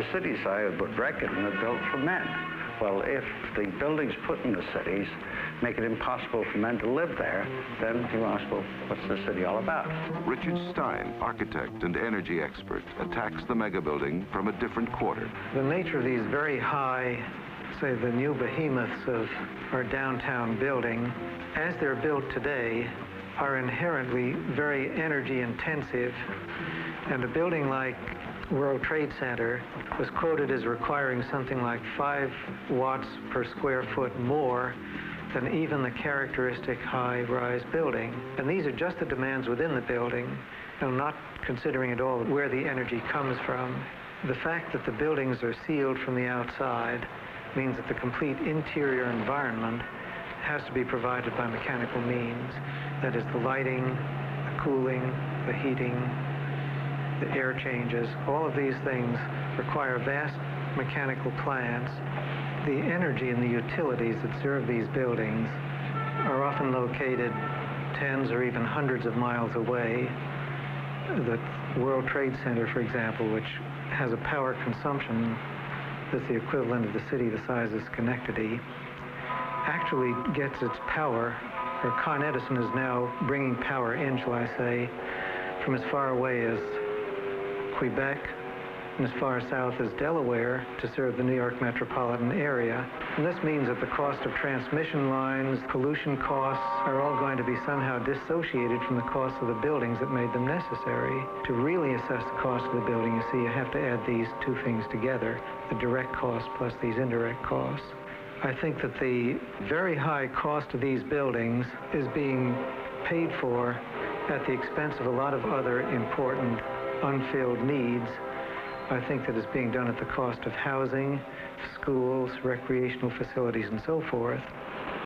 The cities I would reckon are built for men. Well, if the buildings put in the cities make it impossible for men to live there, then you ask, well, what's the city all about? Richard Stein, architect and energy expert, attacks the mega building from a different quarter. The nature of these very high, say the new behemoths of our downtown building, as they're built today, are inherently very energy intensive. And a building like World Trade Center was quoted as requiring something like five watts per square foot more than even the characteristic high-rise building. And these are just the demands within the building, and not considering at all where the energy comes from. The fact that the buildings are sealed from the outside means that the complete interior environment has to be provided by mechanical means. That is the lighting, the cooling, the heating, the air changes. All of these things require vast mechanical plants the energy and the utilities that serve these buildings are often located tens or even hundreds of miles away. The World Trade Center, for example, which has a power consumption that's the equivalent of the city the size of Schenectady, actually gets its power, or Con Edison is now bringing power in, shall I say, from as far away as Quebec, and as far south as Delaware to serve the New York metropolitan area. And this means that the cost of transmission lines, pollution costs are all going to be somehow dissociated from the cost of the buildings that made them necessary. To really assess the cost of the building, you see, you have to add these two things together, the direct cost plus these indirect costs. I think that the very high cost of these buildings is being paid for at the expense of a lot of other important unfilled needs I think that it's being done at the cost of housing, schools, recreational facilities, and so forth.